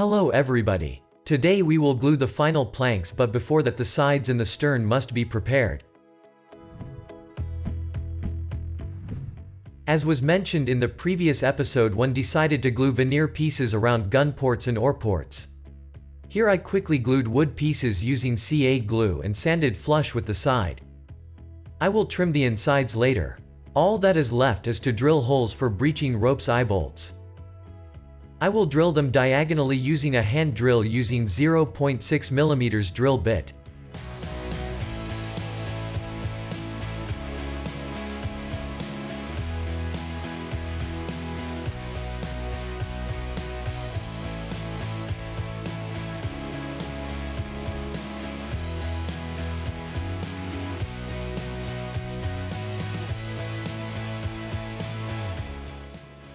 Hello everybody. Today we will glue the final planks but before that the sides and the stern must be prepared. As was mentioned in the previous episode one decided to glue veneer pieces around gun ports and oar ports. Here I quickly glued wood pieces using CA glue and sanded flush with the side. I will trim the insides later. All that is left is to drill holes for breeching ropes eye bolts. I will drill them diagonally using a hand drill using 0.6mm drill bit.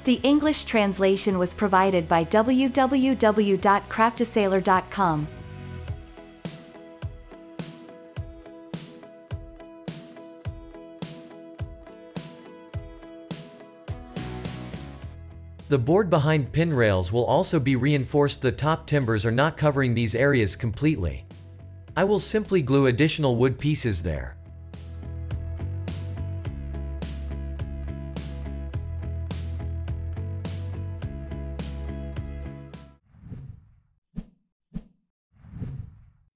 The English translation was provided by www.craftysailor.com. The board behind pin rails will also be reinforced the top timbers are not covering these areas completely. I will simply glue additional wood pieces there.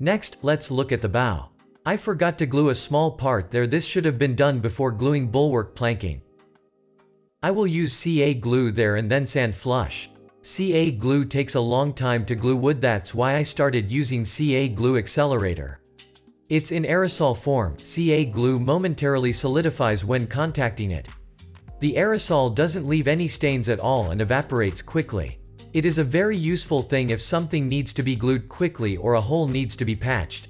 Next, let's look at the bow. I forgot to glue a small part there this should have been done before gluing bulwark planking. I will use CA glue there and then sand flush. CA glue takes a long time to glue wood that's why I started using CA glue accelerator. It's in aerosol form, CA glue momentarily solidifies when contacting it. The aerosol doesn't leave any stains at all and evaporates quickly. It is a very useful thing if something needs to be glued quickly or a hole needs to be patched.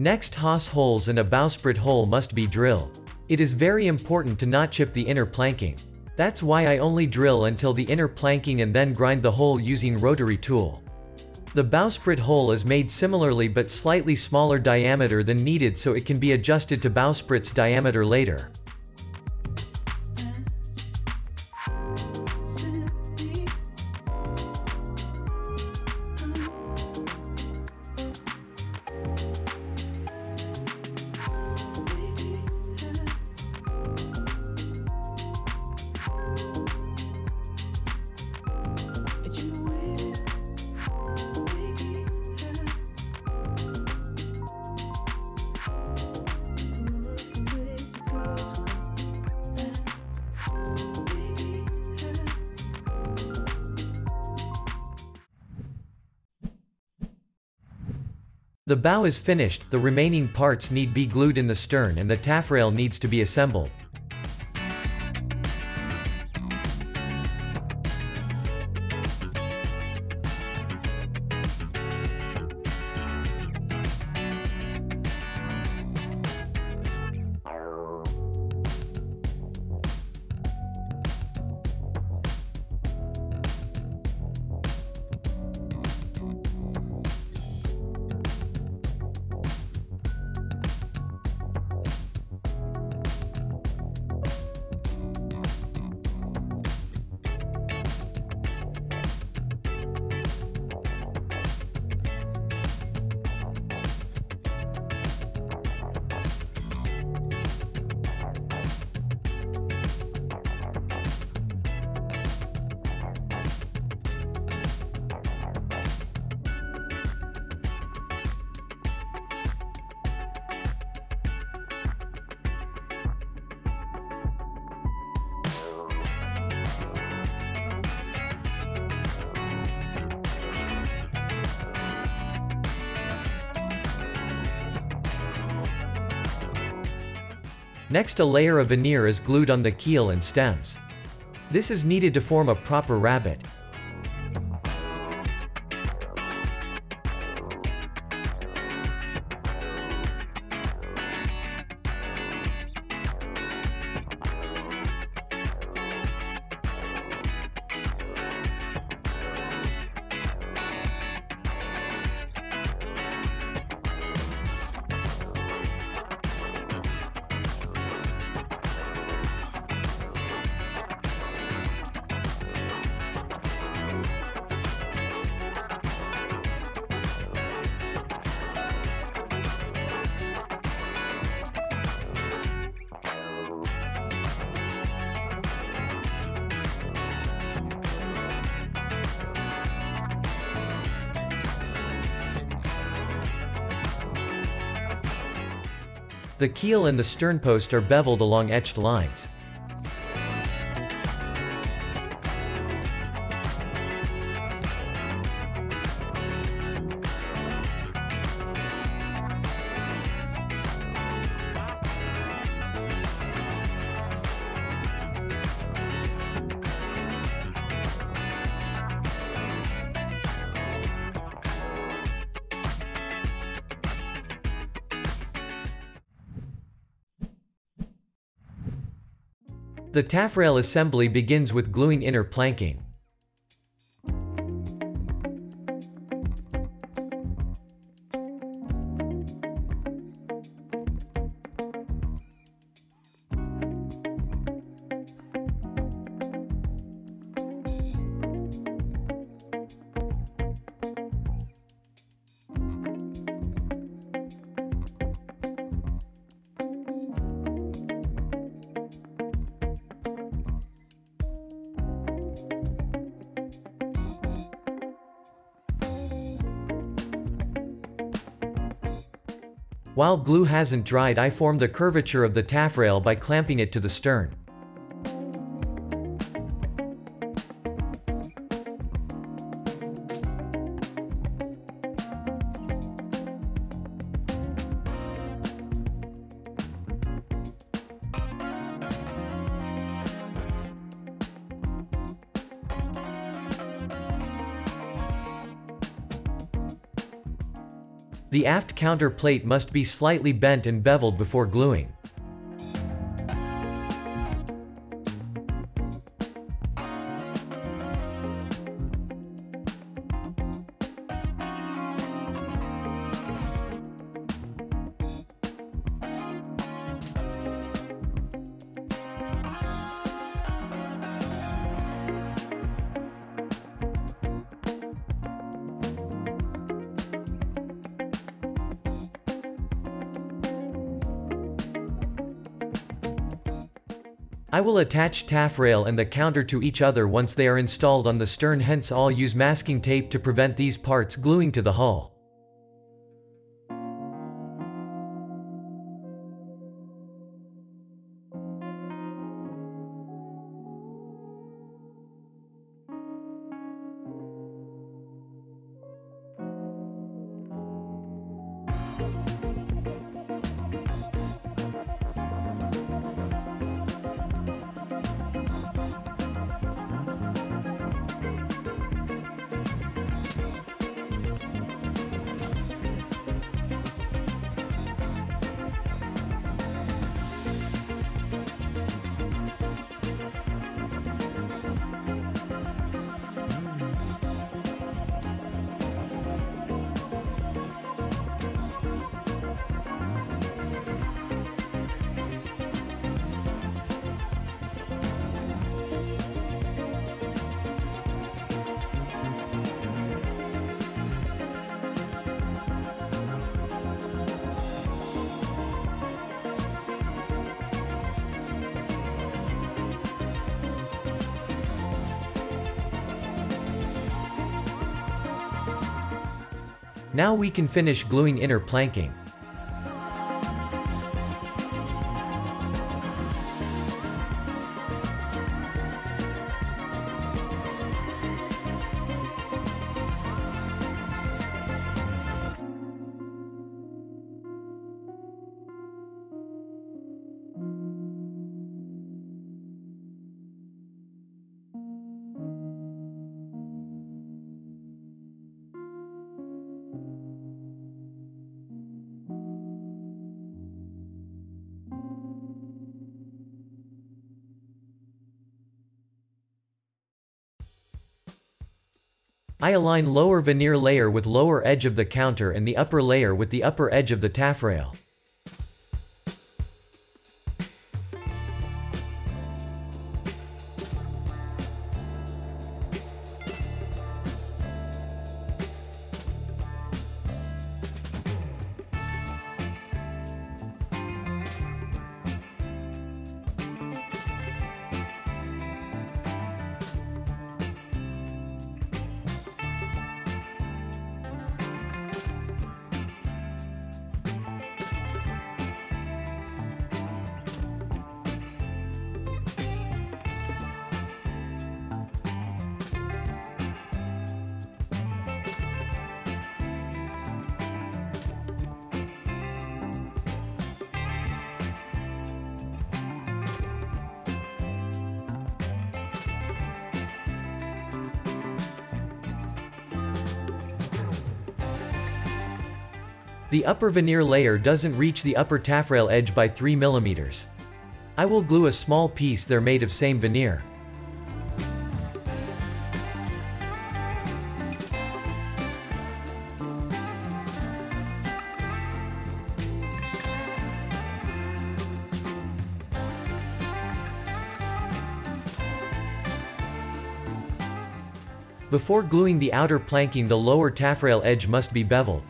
Next hawse holes and a bowsprit hole must be drilled. It is very important to not chip the inner planking. That's why I only drill until the inner planking and then grind the hole using rotary tool. The bowsprit hole is made similarly but slightly smaller diameter than needed so it can be adjusted to bowsprit's diameter later. Bow is finished, the remaining parts need be glued in the stern and the taffrail needs to be assembled. Next a layer of veneer is glued on the keel and stems. This is needed to form a proper rabbet. The keel and the sternpost are beveled along etched lines. The taffrail assembly begins with gluing inner planking. While glue hasn't dried I formed the curvature of the taffrail by clamping it to the stern. The aft counter plate must be slightly bent and beveled before gluing. I will attach taffrail and the counter to each other once they are installed on the stern hence I'll use masking tape to prevent these parts gluing to the hull. Now we can finish gluing inner planking. I align lower veneer layer with lower edge of the counter and the upper layer with the upper edge of the taffrail. The upper veneer layer doesn't reach the upper taffrail edge by 3 mm. I will glue a small piece there made of same veneer. Before gluing the outer planking the lower taffrail edge must be beveled.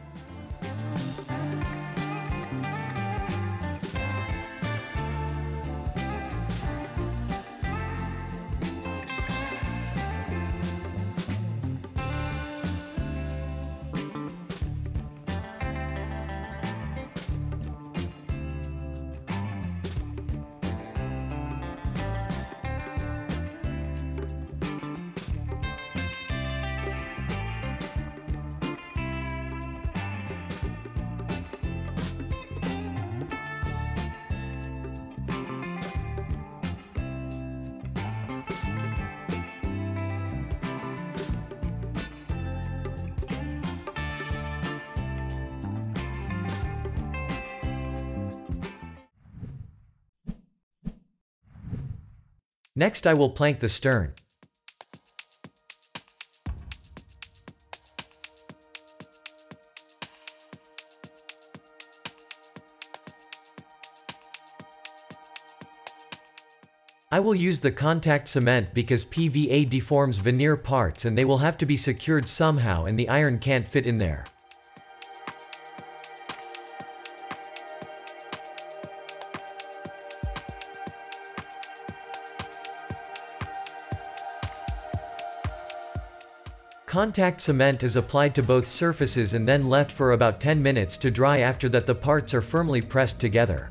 Next I will plank the stern. I will use the contact cement because PVA deforms veneer parts and they will have to be secured somehow and the iron can't fit in there. Contact cement is applied to both surfaces and then left for about 10 minutes to dry after that the parts are firmly pressed together.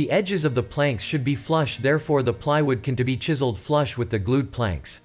The edges of the planks should be flush therefore the plywood can to be chiseled flush with the glued planks.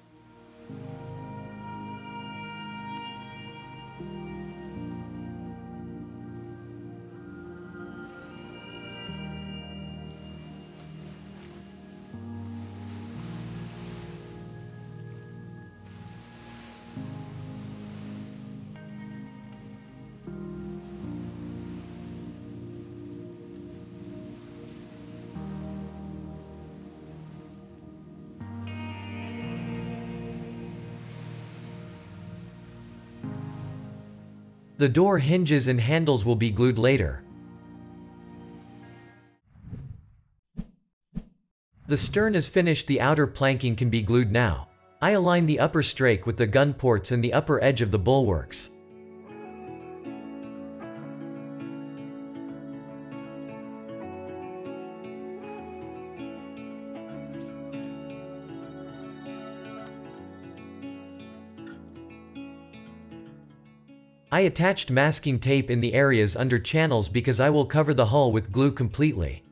The door hinges and handles will be glued later. The stern is finished the outer planking can be glued now. I align the upper strake with the gun ports and the upper edge of the bulwarks. I attached masking tape in the areas under channels because I will cover the hull with glue completely.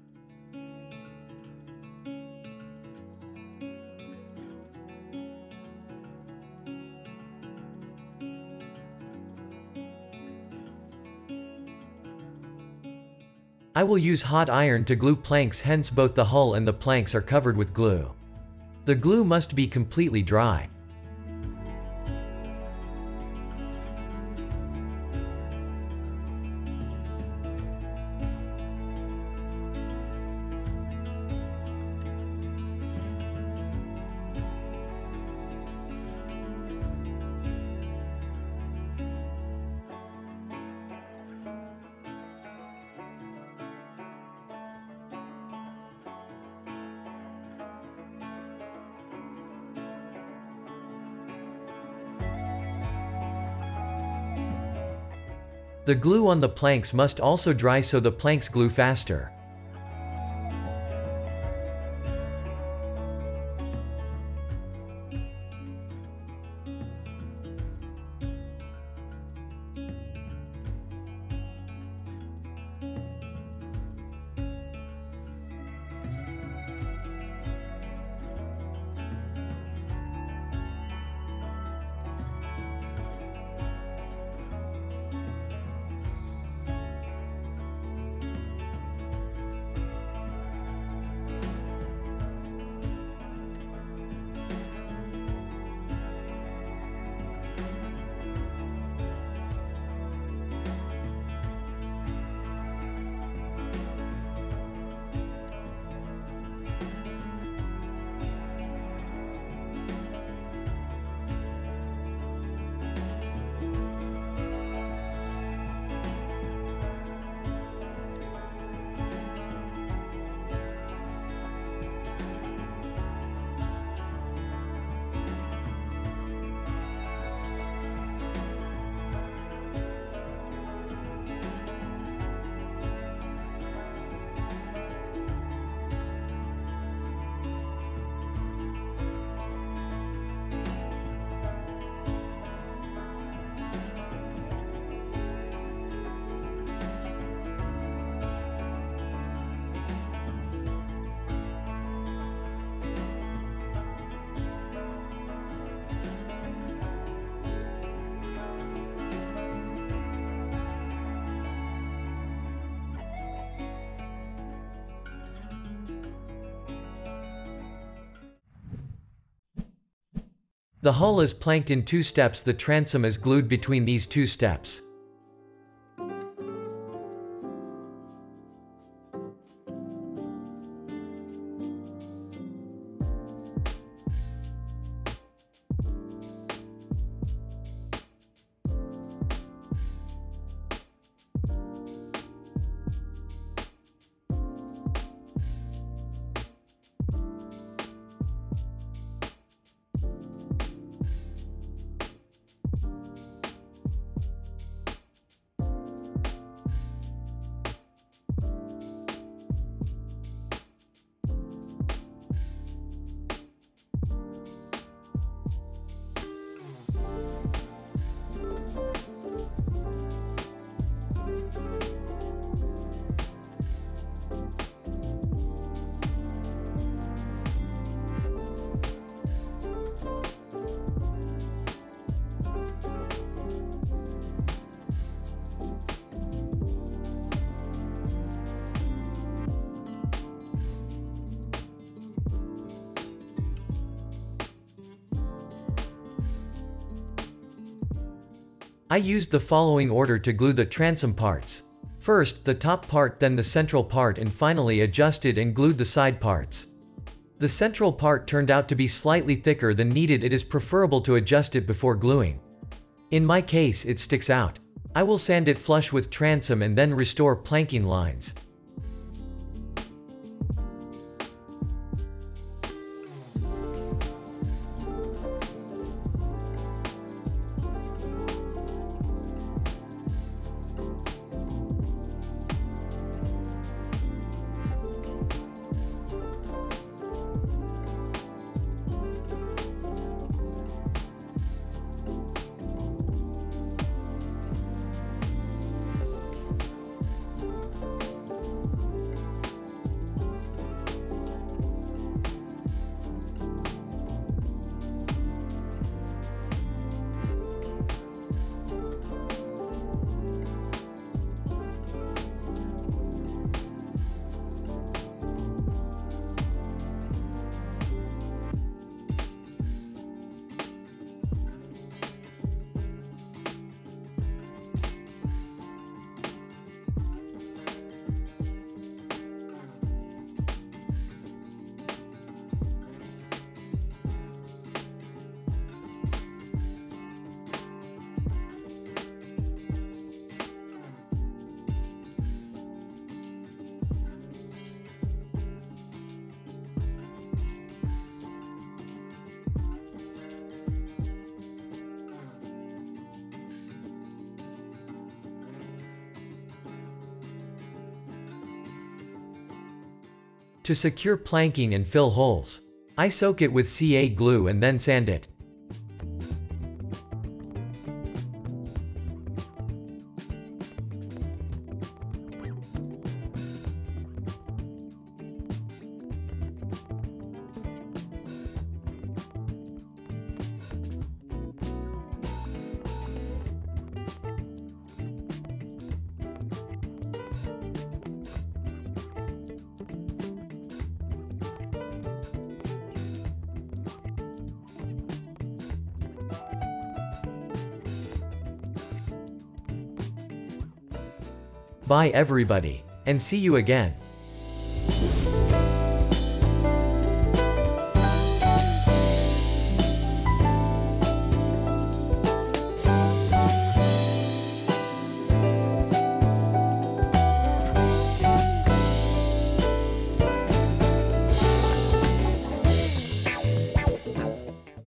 I will use hot iron to glue planks hence both the hull and the planks are covered with glue. The glue must be completely dry. The glue on the planks must also dry so the planks glue faster. The hull is planked in two steps the transom is glued between these two steps. I used the following order to glue the transom parts. First, the top part then the central part and finally adjusted and glued the side parts. The central part turned out to be slightly thicker than needed it is preferable to adjust it before gluing. In my case it sticks out. I will sand it flush with transom and then restore planking lines. To secure planking and fill holes, I soak it with CA glue and then sand it. Bye everybody, and see you again.